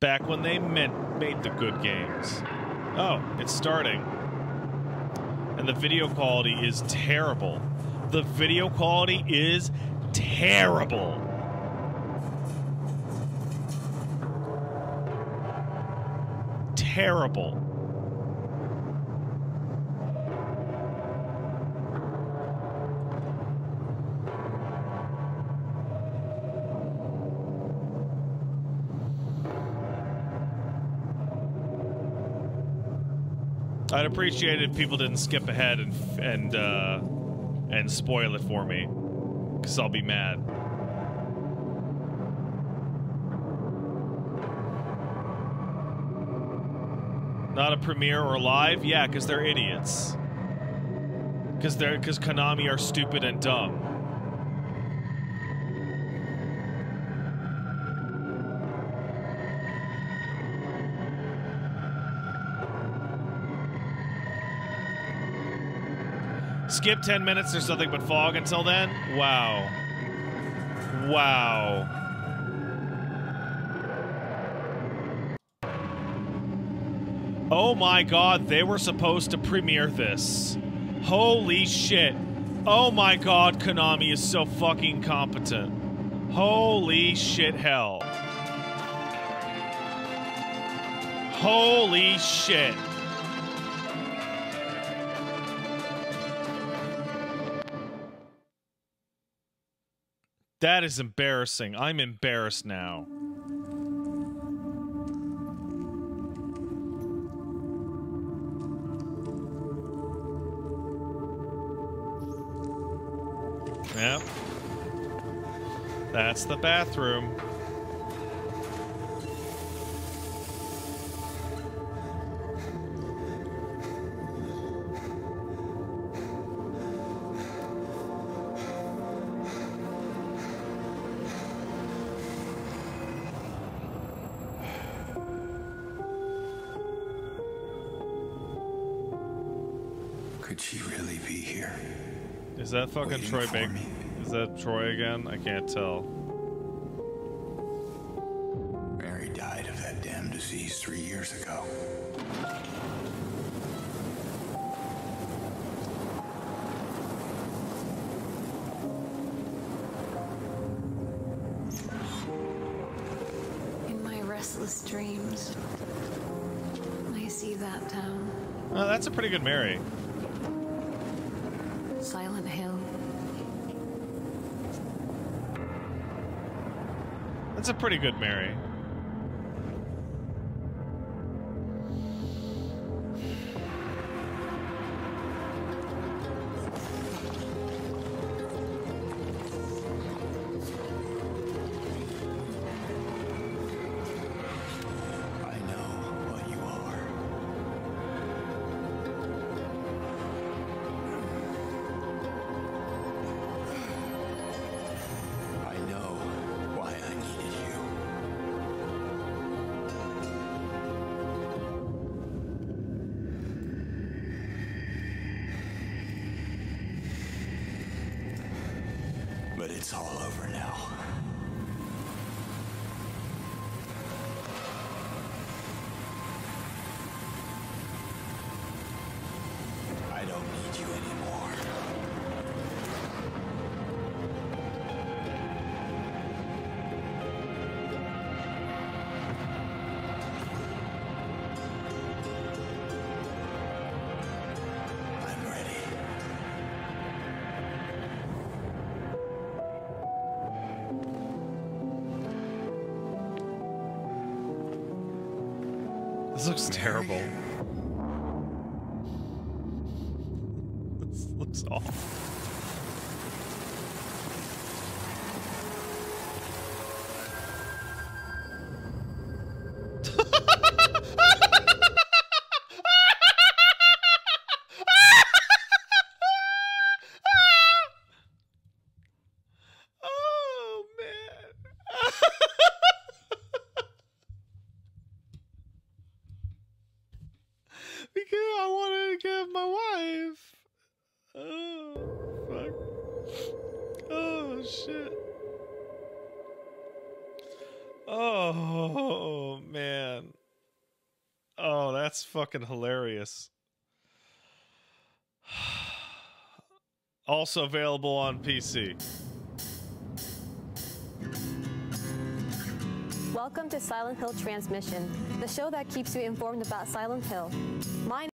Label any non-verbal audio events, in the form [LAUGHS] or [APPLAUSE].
Back when they meant made the good games. Oh, it's starting. And the video quality is terrible. The video quality is terrible. Terrible. I'd appreciate it if people didn't skip ahead and and uh, and spoil it for me, because I'll be mad. Not a premiere or live? Yeah, because they're idiots. Because they're because Konami are stupid and dumb. Skip 10 minutes, there's nothing but fog until then? Wow. Wow. Oh my god, they were supposed to premiere this. Holy shit. Oh my god, Konami is so fucking competent. Holy shit hell. Holy shit. That is embarrassing. I'm embarrassed now. Yep. That's the bathroom. Could she really be here? Is that fucking Waiting Troy for Big? me. Is that Troy again? I can't tell. Mary died of that damn disease three years ago. In my restless dreams, I see that town, Oh, that's a pretty good Mary. Silent Hill. That's a pretty good Mary. It's all over now. This looks terrible. [LAUGHS] this looks awful. Oh. Man. Oh, that's fucking hilarious. [SIGHS] Also available on PC. Welcome to Silent Hill Transmission, the show that keeps you informed about Silent Hill. My